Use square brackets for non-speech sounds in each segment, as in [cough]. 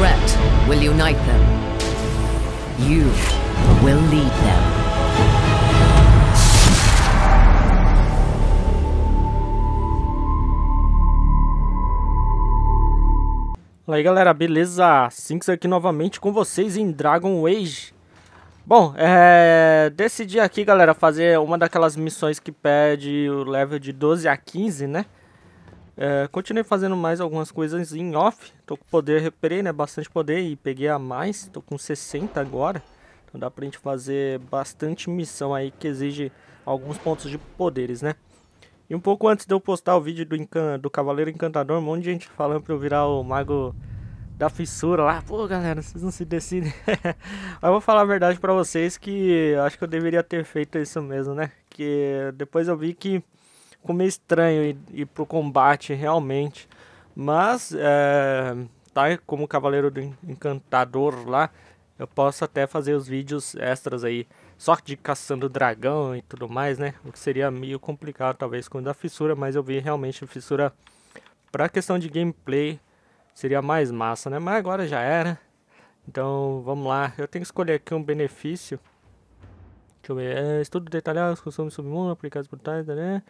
Regret will unite them. You will lead them. Fala aí galera, beleza? Sinks aqui novamente com vocês em Dragon Age. Bom, é... decidi aqui galera fazer uma daquelas missões que pede o level de 12 a 15, né? É, continuei fazendo mais algumas coisas em off, tô com poder, recuperei né, bastante poder e peguei a mais, tô com 60 agora. Então dá pra gente fazer bastante missão aí que exige alguns pontos de poderes, né? E um pouco antes de eu postar o vídeo do, Encan do Cavaleiro Encantador, um monte de gente falando pra eu virar o Mago da Fissura lá. Pô, galera, vocês não se decidem. [laughs] Mas eu vou falar a verdade pra vocês que acho que eu deveria ter feito isso mesmo, né? Que depois eu vi que ficou meio estranho ir, ir pro combate realmente. Mas, é, tá como Cavaleiro do Encantador lá, eu posso até fazer os vídeos extras aí só de caçando dragão e tudo mais, né? O que seria meio complicado talvez com a fissura, mas eu vi realmente a fissura para questão de gameplay seria mais massa, né? Mas agora já era. Então vamos lá, eu tenho que escolher aqui um benefício. Deixa eu ver, é, estudo detalhado, consumo submundo, aplicados brutais, né?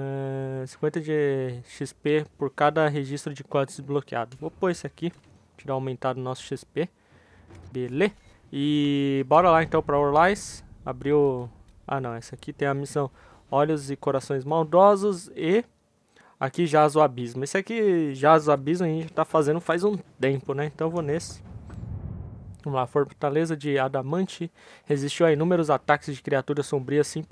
É, 50 de XP por cada registro de código desbloqueado. Vou pôr esse aqui, tirar aumentado o nosso XP. Beleza? E bora lá então para Orlais. Abriu... Ah não, essa aqui tem a missão Olhos e Corações Maldosos e... Aqui Jaz o Abismo. Esse aqui, Jaz o Abismo, a gente tá fazendo faz um tempo, né? Então eu vou nesse. Vamos lá, Fortaleza de Adamante resistiu a inúmeros ataques de criaturas sombrias sem,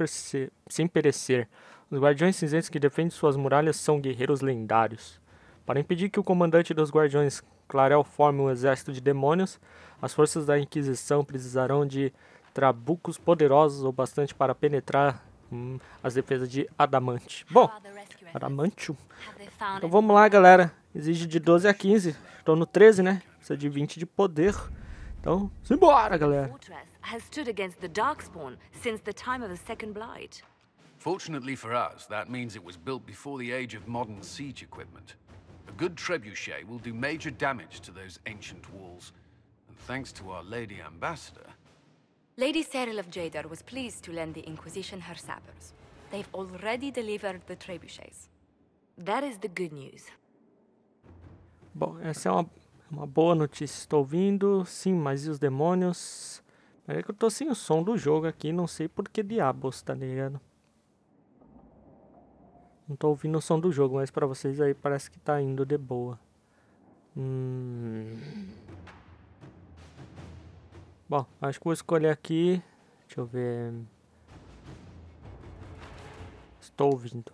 sem perecer. Os Guardiões Cinzentos que defendem suas muralhas são guerreiros lendários. Para impedir que o comandante dos Guardiões Clarel forme um exército de demônios, as forças da Inquisição precisarão de trabucos poderosos o bastante para penetrar hum, as defesas de Adamante. Bom, Adamantium. Então vamos lá, galera. Exige de 12 a 15. Estou no 13, né? Precisa de 20 de poder. Então, simbora, galera. Fortunately for us, that means it was built before the age of modern siege equipment. A good trebuchet will do major damage to those ancient walls. And thanks to our Lady Ambassador... Lady Cyril of Jadar was pleased to lend the Inquisition her sabers. They've already delivered the trebuchets. That is the good news. Bom, essa é uma, uma boa notícia. Estou ouvindo. Sim, mas e os demônios? É que eu tô sem o som do jogo aqui, não sei por que diabos, tá ligado? Não tô ouvindo o som do jogo, mas pra vocês aí parece que tá indo de boa. Hum... Bom, acho que vou escolher aqui. Deixa eu ver. Estou ouvindo.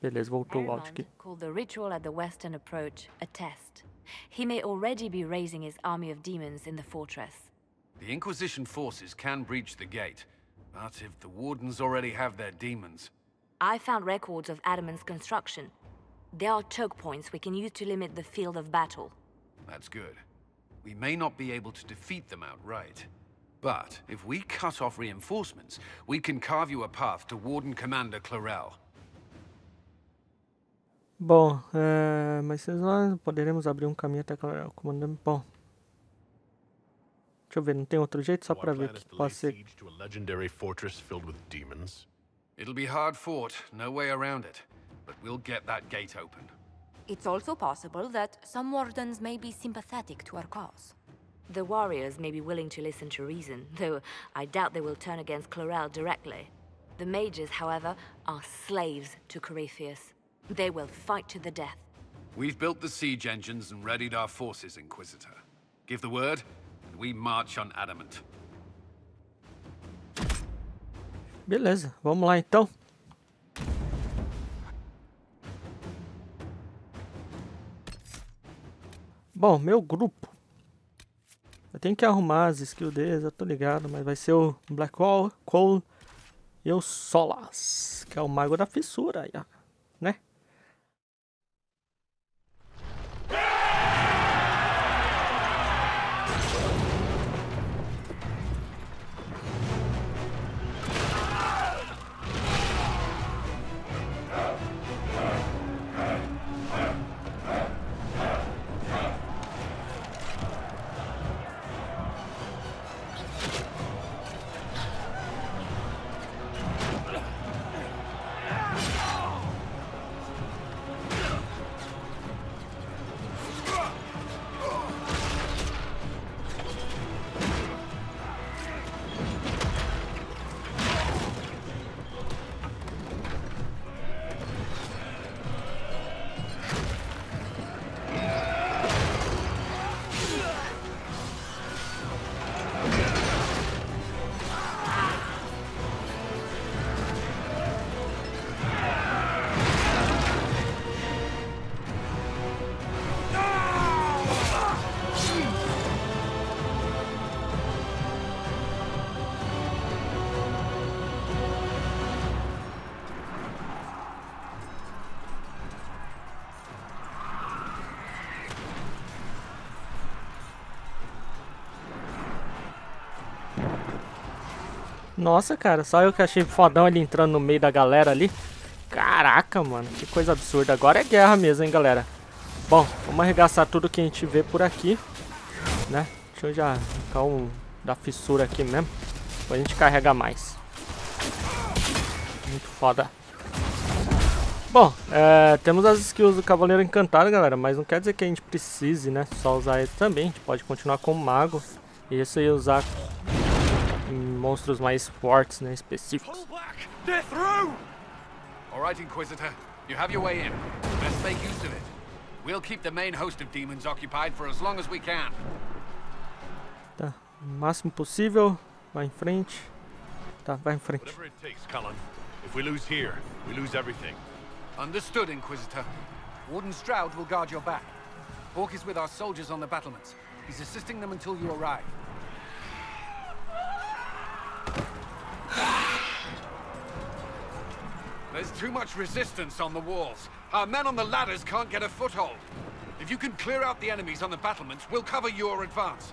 Beleza, voltou o áudio aqui. called the ritual at the western approach a test. He may already be raising his army of demons in the fortress. The Inquisition forces can breach the gate, but if the Wardens already have their demons, I found records of Adamant's construction. There are choke points we can use to limit the field of battle. That's good. We may not be able to defeat them outright. But if we cut off reinforcements, we can carve you a path to Warden Commander Clarel. Bom, é, mas nós poderemos abrir um caminho até Clarel. Comandante, bom. Deixa eu ver, não tem outro jeito só para ver o que pode ser. It'll be hard fought, no way around it. But we'll get that gate open. It's also possible that some wardens may be sympathetic to our cause. The warriors may be willing to listen to reason, though I doubt they will turn against Chlorel directly. The mages, however, are slaves to Corypheus. They will fight to the death. We've built the siege engines and readied our forces, Inquisitor. Give the word, and we march on Adamant. Beleza, vamos lá então. Bom, meu grupo. Eu tenho que arrumar as skills deles, eu tô ligado, mas vai ser o Blackwall, Cole e o Solas, que é o Mago da Fissura, né? Nossa, cara, só eu que achei fodão ele entrando no meio da galera ali. Caraca, mano, que coisa absurda. Agora é guerra mesmo, hein, galera. Bom, vamos arregaçar tudo que a gente vê por aqui, né? Deixa eu já ficar um da fissura aqui mesmo. Depois a gente carrega mais. Muito foda. Bom, é, temos as skills do Cavaleiro Encantado, galera, mas não quer dizer que a gente precise, né, só usar ele também. A gente pode continuar com o Mago. E isso aí usar monstros mais fortes, né, específicos. Alright, Inquisitor. You have your way in. Let's make use of it. We'll keep the main host of demons occupied for as long as we can. Tá, o máximo possível. Vai em frente. Tá, vai em frente. Whatever it takes, Cullen. If we lose here, we lose everything. Understood, Inquisitor. Warden Stroud will guard your back. Hawk is with our soldiers on the battlements. He's assisting them until you arrive. There's too much resistance on the walls. Our men on the ladders can't get a foothold. If you can clear out the enemies on the battlements, we'll cover your advance.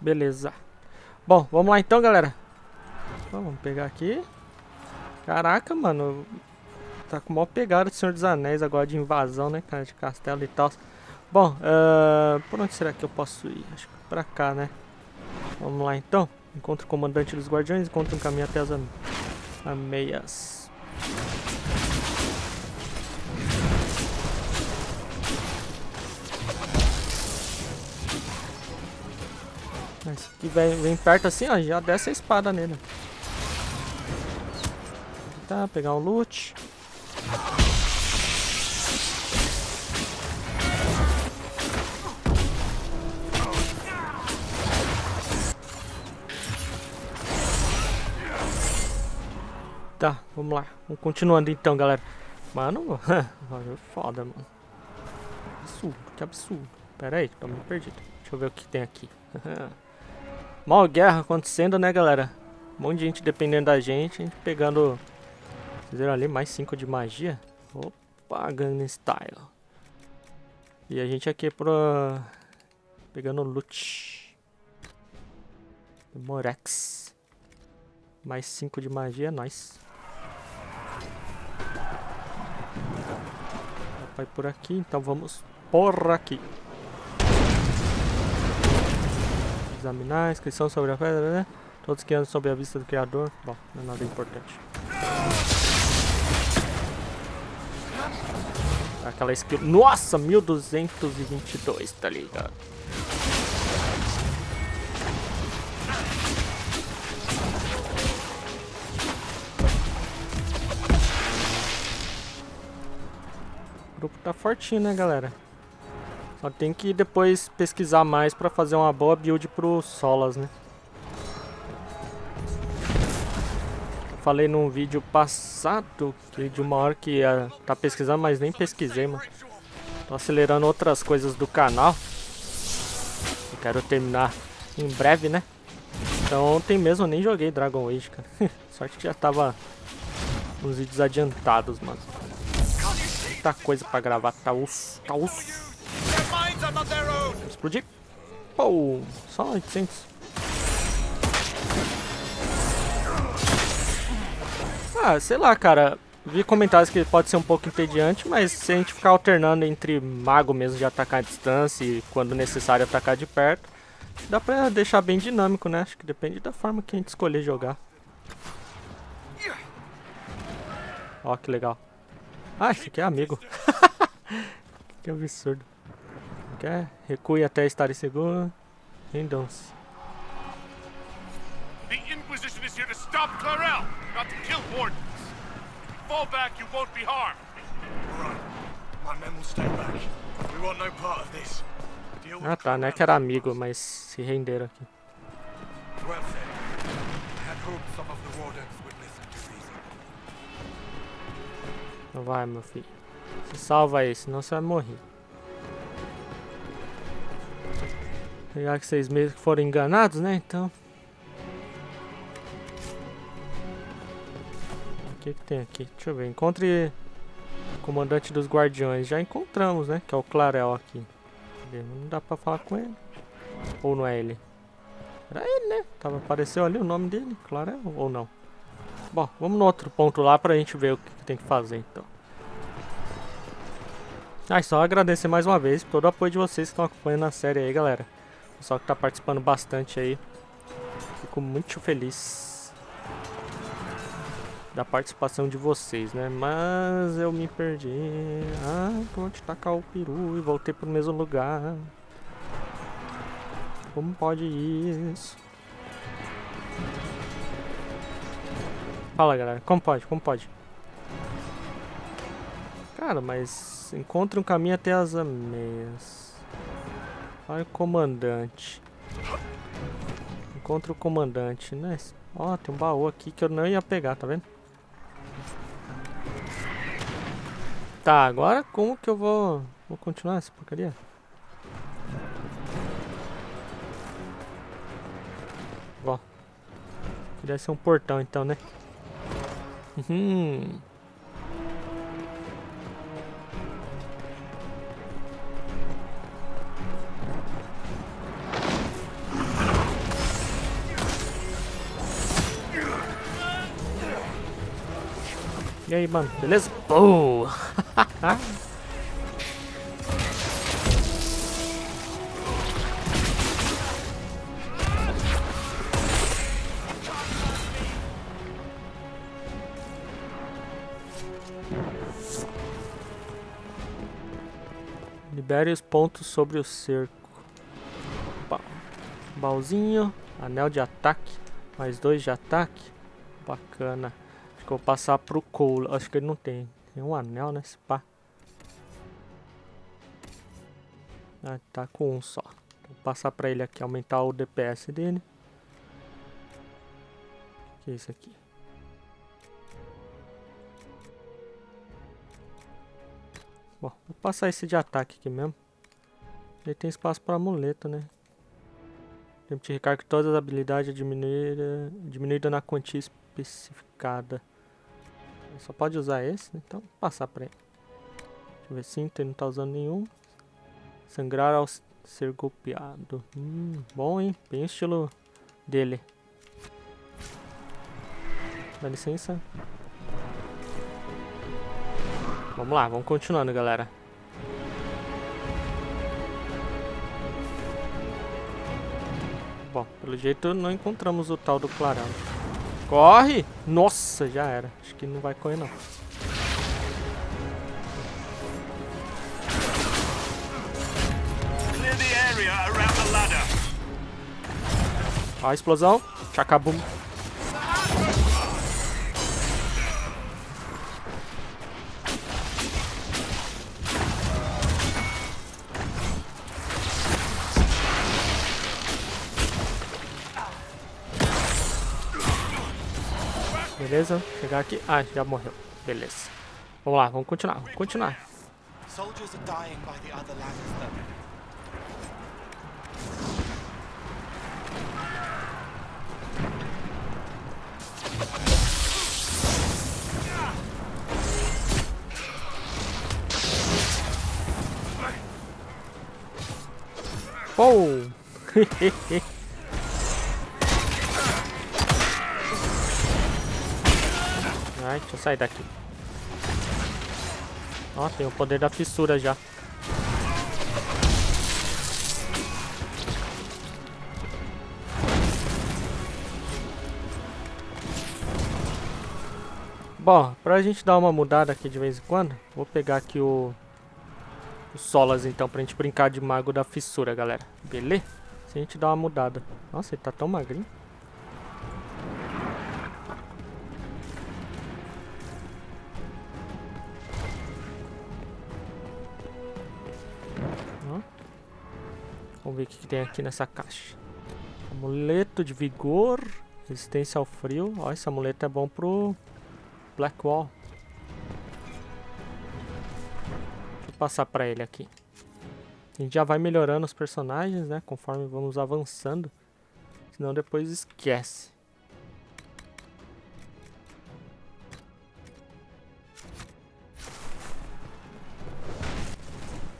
Beleza. Bom, vamos lá então, galera. Vamos pegar aqui. Caraca, mano. Tá com maior pegada do Senhor dos Anéis agora de invasão, né, cara? De castelo e tal. Bom, uh, por onde será que eu posso ir? Acho que pra cá, né? Vamos lá então. Encontro o comandante dos guardiões, encontro um caminho até as am ameias. Esse aqui vem, vem perto assim, ó, já desce a espada nele. Tá, pegar um loot. Tá, vamos lá. Vamos continuando então, galera. [laughs] Mano, foda, mano. Absurdo, que absurdo. Pera aí, tô meio perdido. Deixa eu ver o que tem aqui. [laughs] Mal guerra acontecendo, né, galera? Um monte de gente dependendo da gente, a gente pegando... Fizeram ali mais 5 de magia. Opa, Gun Style. E a gente aqui pra... Pegando loot. Morex. Mais 5 de magia, nós. Vai por aqui, então vamos por aqui. Examinar, inscrição sobre a pedra, né? Todos que andam sob a vista do criador. Bom, não é nada importante. Aquela skill. Nossa, 1222, tá ligado? Grupo tá fortinho, né, galera? Só tem que depois pesquisar mais pra fazer uma boa build pro Solas, né? falei num vídeo passado, que de uma hora que ia tá pesquisando, mas nem pesquisei, mano. Tô acelerando outras coisas do canal. Eu quero terminar em breve, né? Então ontem mesmo eu nem joguei Dragon Age, cara. [laughs] Sorte que já tava uns vídeos adiantados, mano. Muita coisa pra gravar, tá osso, tá osso. Explodir. Pô, só 800. Ah, sei lá, cara. Vi comentários que pode ser um pouco entediante, mas se a gente ficar alternando entre mago mesmo de atacar à distância e quando necessário atacar de perto, dá pra deixar bem dinâmico, né? Acho que depende da forma que a gente escolher jogar. Ó, que legal. Ah, esse aqui é amigo. [laughs] que absurdo. Quer? Recue até estar seguro. Rendam-se. The Inquisition is here to stop Clarel, not to kill wardens. Fall back, you won't be harmed. Alright. My men will stay back. We want no part of this. Deal with Ah tá, não é que era amigo, mas se renderam aqui. Well said. I had hoped some of the wardens Então vai, meu filho. Se salva aí, senão você vai morrer. Já que vocês mesmos foram enganados, né? Então. O que, que tem aqui? Deixa eu ver. Encontre o comandante dos guardiões. Já encontramos, né? Que é o Clarel aqui. Não dá pra falar com ele. Ou não é ele? Era ele, né? Tava, apareceu ali o nome dele, claro, é, ou não. Bom, vamos no outro ponto lá pra gente ver o que, que tem que fazer, então. Ah, só agradecer mais uma vez todo o apoio de vocês que estão acompanhando a série aí, galera. O pessoal que tá participando bastante aí. Fico muito feliz da participação de vocês, né? Mas eu me perdi. Ah, vou tacar o peru e voltei pro mesmo lugar. Como pode isso? Fala, galera. Como pode? Como pode? Cara, mas encontre um caminho até as ameias. O comandante. Encontre o comandante, né? Ó, tem um baú aqui que eu não ia pegar, tá vendo? Tá, agora como que eu vou, vou continuar essa porcaria? Ó. Deve ser um portão então, né? Uhum. E aí, mano, beleza? Libere os pontos sobre o cerco. Ba baúzinho, anel de ataque, mais dois de ataque. Bacana. Acho que eu vou passar pro Cole. Acho que ele não tem. Tem um anel, né? Esse pá. Ah, tá com um só. Vou passar pra ele aqui, aumentar o DPS dele. O que é isso aqui? Vou passar esse de ataque aqui mesmo. Ele tem espaço para amuleto, né? Tempo de recarga todas as habilidades diminuída, diminuída na quantia especificada. Só pode usar esse, né? então vou passar para ele. Deixa eu ver se ele não tá usando nenhum. Sangrar ao ser golpeado. Hum, bom, hein? Bem estilo dele. Dá licença. Vamos lá, vamos continuando, galera. Bom, pelo jeito não encontramos o tal do clarão. Corre! Nossa, já era. Acho que não vai correr não. Ó a explosão. Chacabum. Beleza, chegar aqui. Ah, já morreu. Beleza. Vamos lá, vamos continuar, vamos continuar. Soldiers are [laughs] Ai, deixa eu sair daqui. Ó, tem o poder da fissura já. Bom, pra gente dar uma mudada aqui de vez em quando, vou pegar aqui o, o Solas então, pra gente brincar de Mago da Fissura, galera. Beleza? Se a gente dar uma mudada. Nossa, ele tá tão magrinho. Vamos ver o que, que tem aqui nessa caixa. Amuleto de vigor, resistência ao frio. Ó, esse amuleto é bom pro Blackwall. Deixa eu passar pra ele aqui. A gente já vai melhorando os personagens, né? Conforme vamos avançando. Senão depois esquece.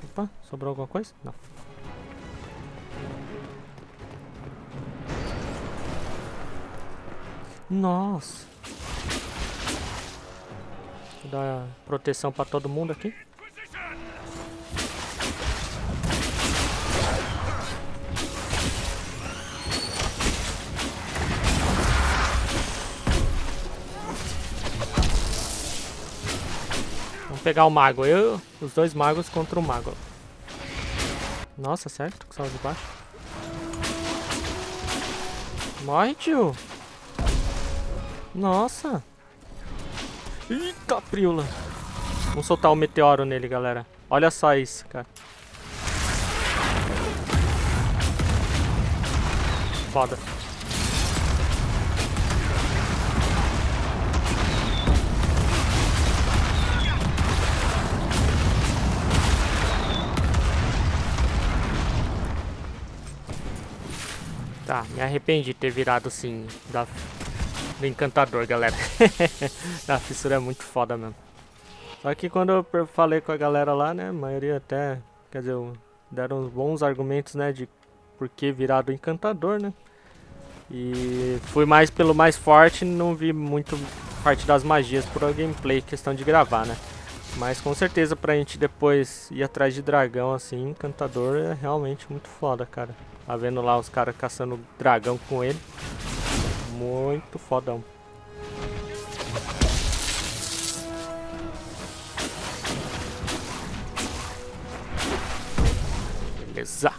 Opa, sobrou alguma coisa? Não. Nossa. Vou dar proteção pra todo mundo aqui. Vamos pegar o mago. Eu, os dois magos contra o mago. Nossa, certo? Com saúde baixa. Morre, tio. Nossa. Eita, priula. Vamos soltar o meteoro nele, galera. Olha só isso, cara. Foda. Tá, me arrependi de ter virado assim da, do encantador, galera. [laughs] a fissura é muito foda mesmo. Só que quando eu falei com a galera lá, né, a maioria até, quer dizer, deram bons argumentos, né, de por que virar do encantador, né. E fui mais pelo mais forte, não vi muito parte das magias por gameplay, questão de gravar, né. Mas com certeza pra gente depois ir atrás de dragão assim, encantador é realmente muito foda, cara. Tá vendo lá os caras caçando dragão com ele. Muito fodão. Beleza.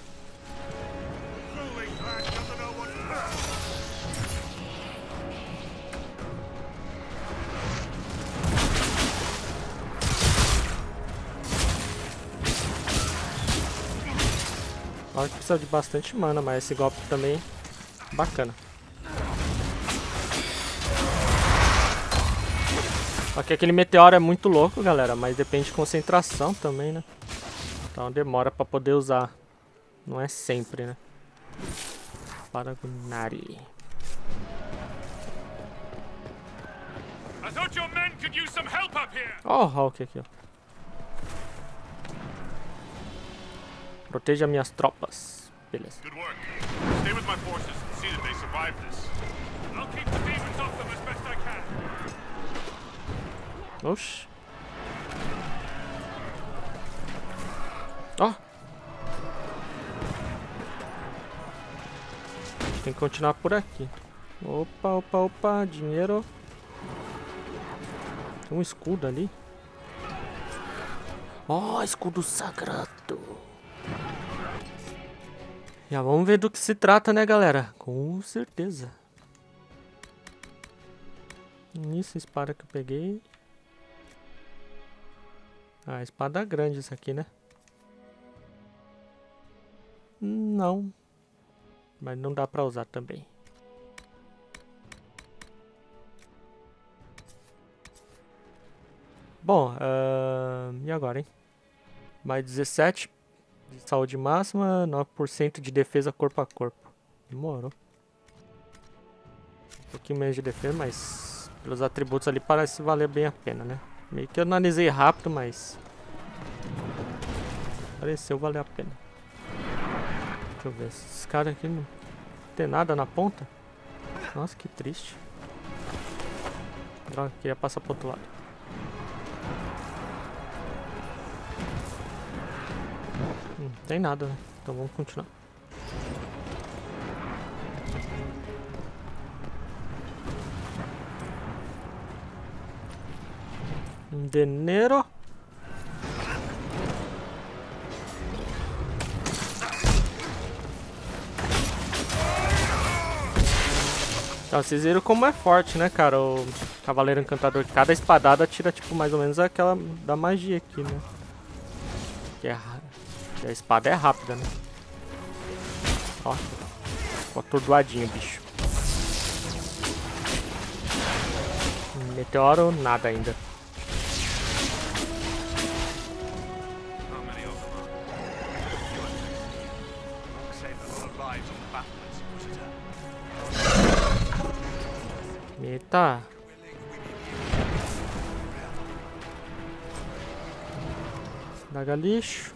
Claro que precisa de bastante mana, mas esse golpe também bacana. Só que aquele meteoro é muito louco, galera, mas depende de concentração também, né? Então demora pra poder usar. Não é sempre, né? Paragonari. I thought your men could use some help up here. Ó o Hulk aqui, ó. Proteja minhas tropas. Beleza. Good work. Stay with my forces and see that they survive this. I'll keep the demons off them as best I can. Oxi. Ó. Tem que continuar por aqui. Opa, opa, opa. Dinheiro. Tem um escudo ali. Ó, escudo sagrado. Já vamos ver do que se trata, né, galera? Com certeza. Isso, espada que eu peguei. Ah, espada grande isso aqui, né? Não. Mas não dá pra usar também. Bom, uh, e agora, hein? Mais 17 de saúde máxima, 9% de defesa corpo a corpo. Demorou. Um pouquinho menos de defesa, mas pelos atributos ali parece valer bem a pena, né? Meio que eu analisei rápido, mas... Pareceu valer a pena. Deixa eu ver, esses caras aqui não tem nada na ponta. Nossa, que triste. Droga, queria passar pro outro lado. Hum, tem nada, né? Então vamos continuar. Dinheiro. Então, vocês viram como é forte, né, cara? O Cavaleiro Encantador. Cada espadada tira, tipo, mais ou menos aquela da magia aqui, né? Que, é, que a espada é rápida, né? Ó. Ficou atordoadinho, bicho. Meteoro, nada ainda. Eita. Daga lixo.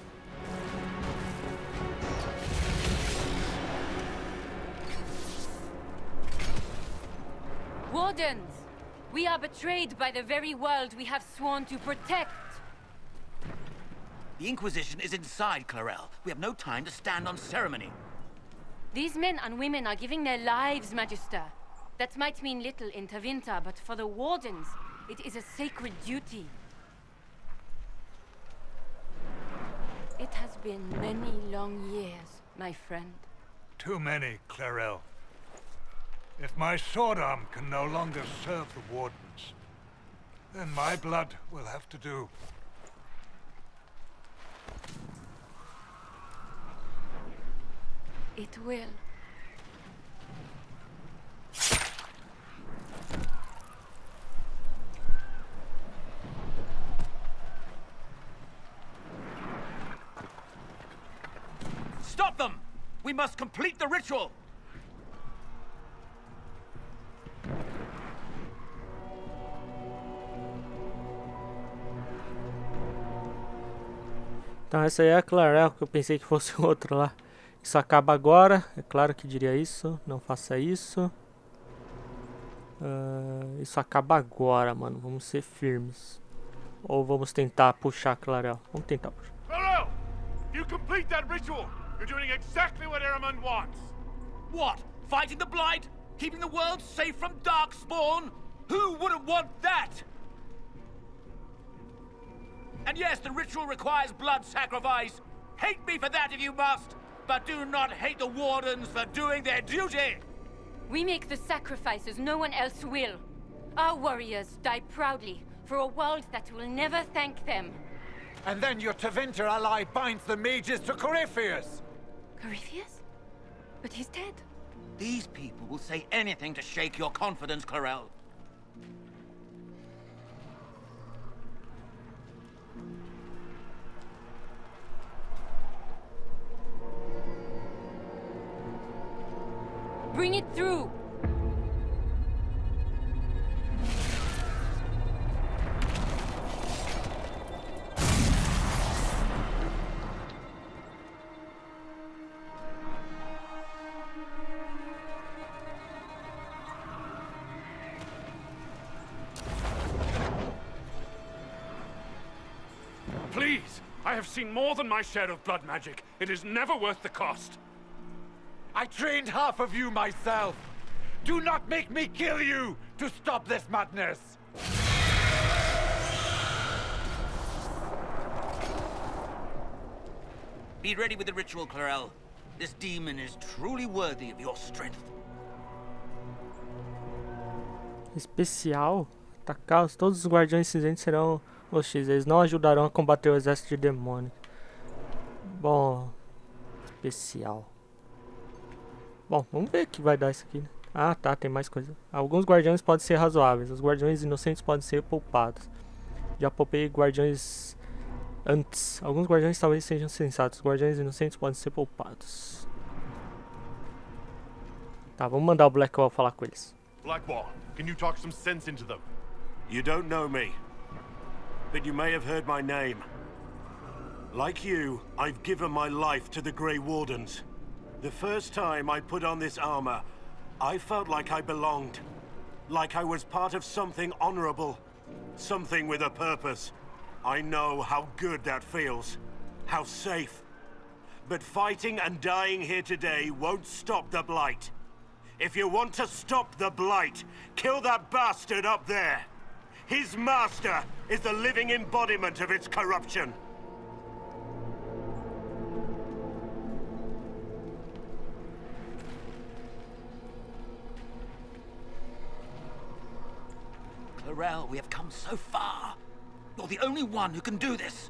Ward Wardens! We are betrayed by the very world we have sworn to protect. The Inquisition is inside, Clarel. We have no time to stand on ceremony. These men and women are giving their lives, Magister. That might mean little in Tavinta, but for the Wardens, it is a sacred duty. It has been many long years, my friend. Too many, Clarel. If my sword arm can no longer serve the Wardens, then my blood will have to do. It will. We must complete the ritual! Então essa aí é a Clarel, que eu pensei que fosse outro lá. Isso acaba agora, é claro que diria isso, não faça isso. Uh, isso acaba agora, mano, vamos ser firmes. Ou vamos tentar puxar a Clarel. Vamos tentar puxar. Clarel! You complete that ritual! You're doing exactly what Eramund wants! What? Fighting the Blight? Keeping the world safe from Darkspawn? Who wouldn't want that? And yes, the ritual requires blood sacrifice. Hate me for that if you must, but do not hate the Wardens for doing their duty! We make the sacrifices no one else will. Our warriors die proudly for a world that will never thank them. And then your Tevinter ally binds the mages to Corypheus! Corypheus? But he's dead. These people will say anything to shake your confidence, Clarel. Bring it through! Than my share of blood magic. It is never worth the cost. I trained half of you myself! Do not make me kill you to stop this madness! Be ready with the ritual, Clarel. This demon is truly worthy of your strength. Especial. Atacar os- todos os guardiões cinzentos serão os X. Eles não ajudarão a combater o exército de demônios. Bom. Especial. Bom, vamos ver o que vai dar isso aqui, né? Ah, tá, tem mais coisa. Alguns guardiões podem ser razoáveis. Os guardiões inocentes podem ser poupados. Já poupei guardiões antes. Alguns guardiões talvez sejam sensatos. Os guardiões inocentes podem ser poupados. Tá, vamos mandar o Blackwall falar com eles. Blackwall, can you talk some sense into them? You don't know me, but you may have heard my name. Like you, I've given my life to the Grey Wardens. The first time I put on this armor, I felt like I belonged. Like I was part of something honorable. Something with a purpose. I know how good that feels. How safe. But fighting and dying here today won't stop the Blight. If you want to stop the Blight, kill that bastard up there. His master is the living embodiment of its corruption. We have come so far. You're the only one who can do this.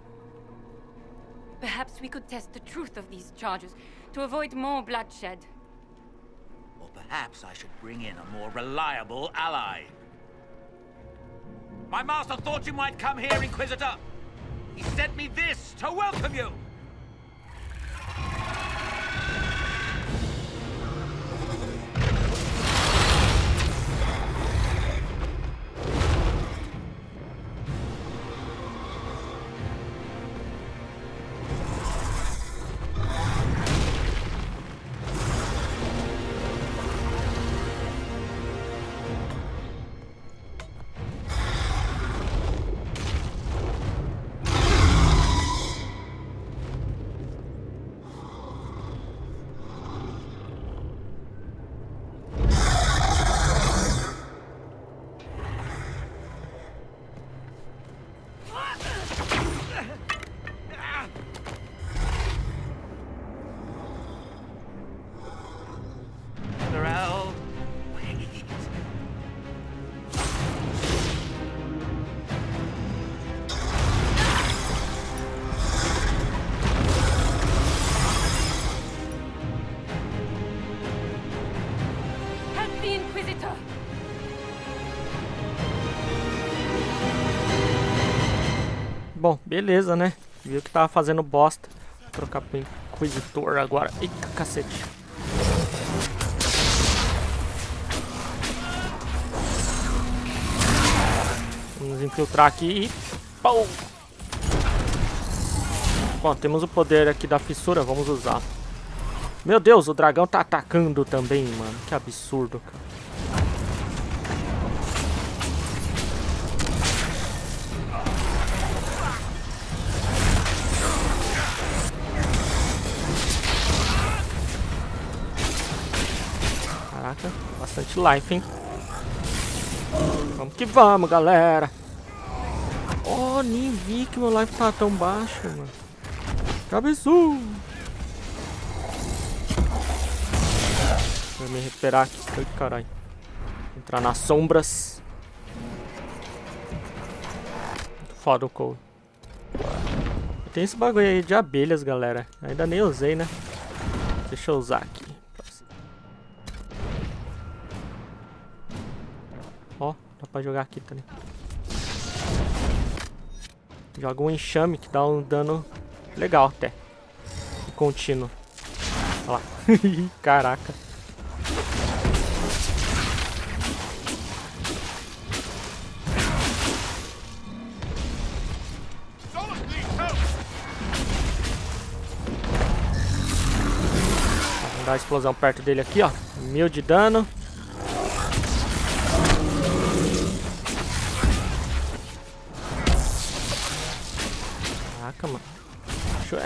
Perhaps we could test the truth of these charges to avoid more bloodshed. Or perhaps I should bring in a more reliable ally. My master thought you might come here, Inquisitor. He sent me this to welcome you. Bom, beleza, né? Viu que tava fazendo bosta. Vou trocar pro Inquisitor agora. Eita, cacete. Vamos infiltrar aqui e... Pau! Bom, temos o poder aqui da fissura, vamos usar. Meu Deus, o dragão tá atacando também, mano. Que absurdo, cara. Caraca, bastante life, hein? Vamos que vamos, galera. Oh, nem vi que meu life tá tão baixo, mano. Absurdo. Vou me recuperar aqui. Ai, caralho. Entrar nas sombras. Muito foda o Cole. Tem esse bagulho aí de abelhas, galera. Ainda nem usei, né? Deixa eu usar aqui. Pra jogar aqui também. Joga um enxame que dá um dano legal até. Contínuo. Olha lá. [laughs] Caraca. Vamos dar a explosão perto dele aqui, ó. Mil de dano.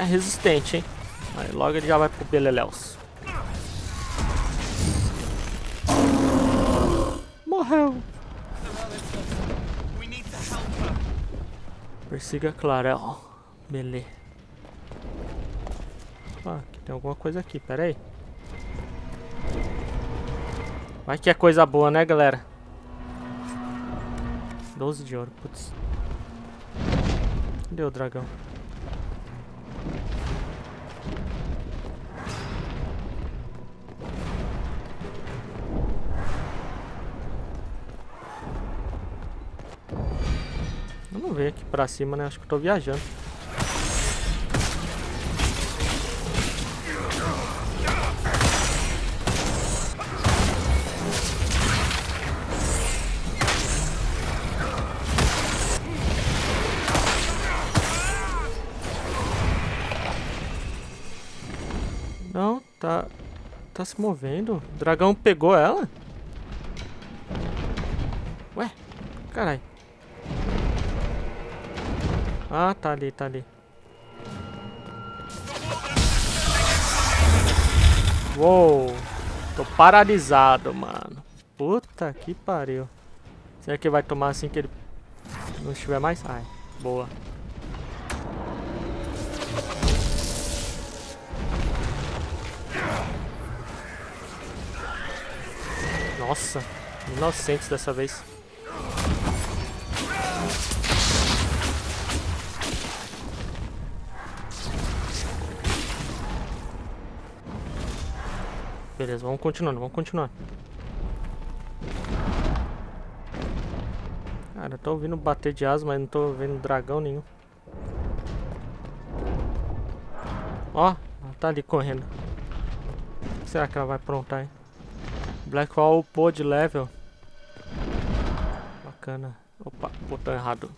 É resistente, hein? Aí logo ele já vai pro Beleléus. Morreu. Persiga Clarel. Beleza. Ah, tem alguma coisa aqui, pera aí. Vai que é coisa boa, né, galera? 12 de ouro, putz. Cadê o dragão? Vamos ver aqui pra cima, né? Acho que eu tô viajando. Não, tá... Tá se movendo. O dragão pegou ela? Ué? Caralho. Ah, tá ali, tá ali. Uou. Tô paralisado, mano. Puta que pariu. Será que vai tomar assim que ele não estiver mais? Ai, boa. Nossa, inocentes dessa vez. Beleza, vamos continuando, vamos continuando. Cara, eu tô ouvindo bater de asa, mas não tô vendo dragão nenhum. Ó, tá ali correndo. O que será que ela vai aprontar, hein? Blackwall upou de level. Bacana. Opa, botão errado.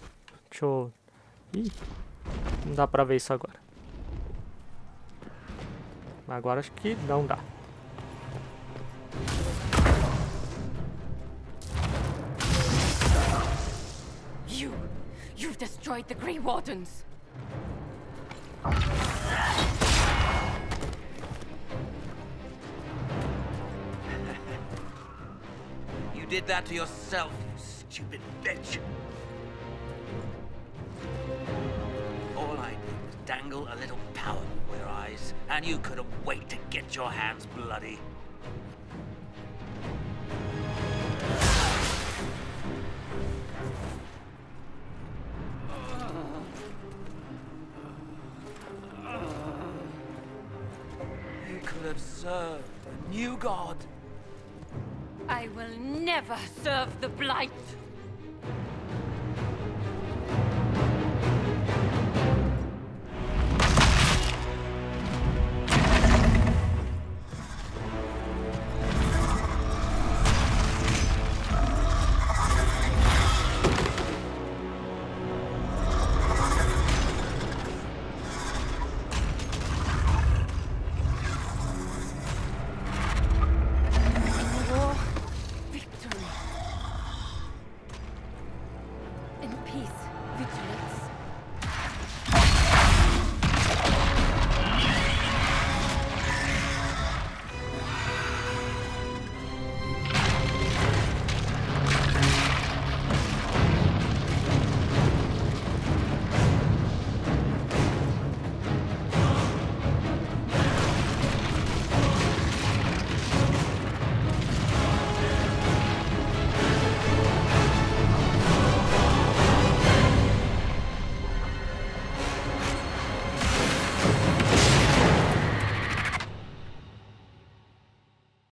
Deixa eu... Ih, não dá pra ver isso agora. Agora acho que não dá. You've destroyed the Grey Wardens! [laughs] You did that to yourself, you stupid bitch. All I did was dangle a little power before your eyes, and you couldn't wait to get your hands bloody. God. I will never serve the Blight!